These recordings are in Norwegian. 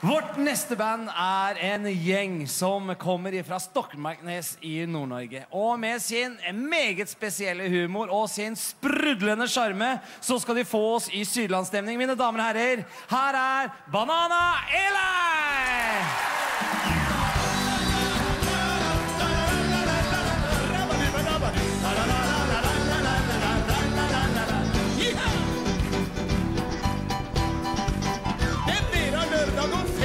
Vårt neste band er en gjeng som kommer fra Stokmarknes i Nord-Norge. Og med sin meget spesielle humor og sin sprudlende sjarme så skal de få oss i sydlandsstemning, mine damer og herrer. Her er Banana Eli!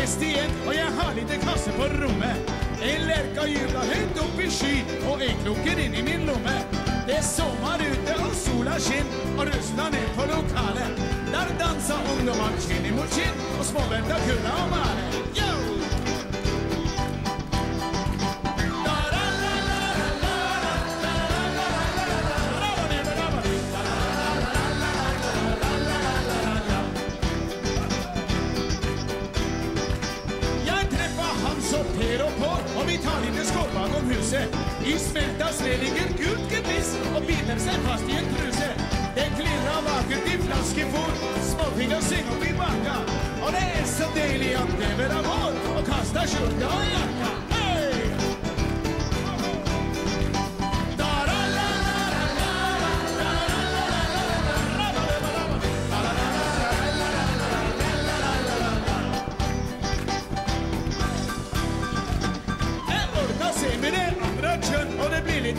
Fest igjen, og jeg har lite kasse på rommet. En lerka jubler høyt opp i sky, og klukker inn i min lomme. Det er sommer ute, og sola skinn, og rusla ned på lokalet. Der danser ungdommer kinn imot kinn, og småventer kurra og male. Vi tar inn en skål bakom huset. I smeltas ved ligger gult gebiss og biter seg fast i en truse. Det klirrer vakkert i flaskefôr, småfinger synger opp i bakka. Og det er så deilig at det vil ha vår, og kasta skjorta og jakka.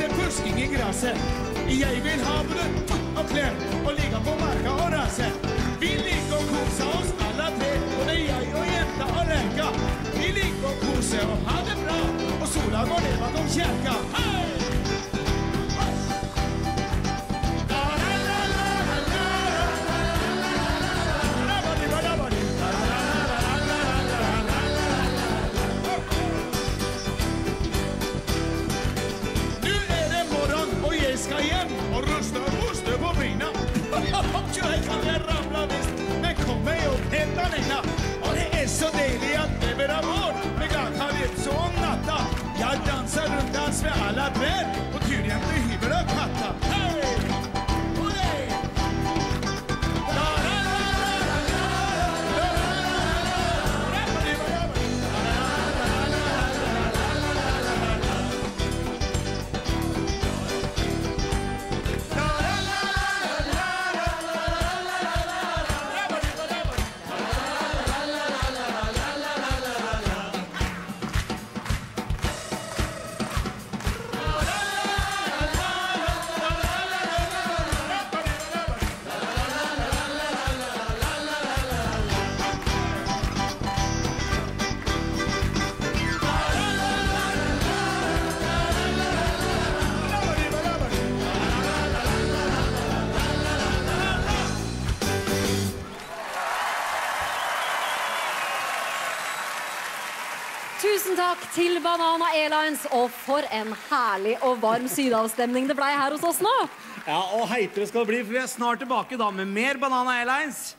Pusking i gresset. Jeg vil ha tott og klem og ligge på marka og rase. Vi liker å kose oss alle tre, både jeg og jenta og Lenka. Vi liker å kose og ha det bra, og sola går ned bakom kjerka. Tusen takk til Banana Airlines, og for en herlig og varm sydavstemning det blei her hos oss nå. Ja, og heitere skal det bli, for vi er snart tilbake da med mer Banana Airlines.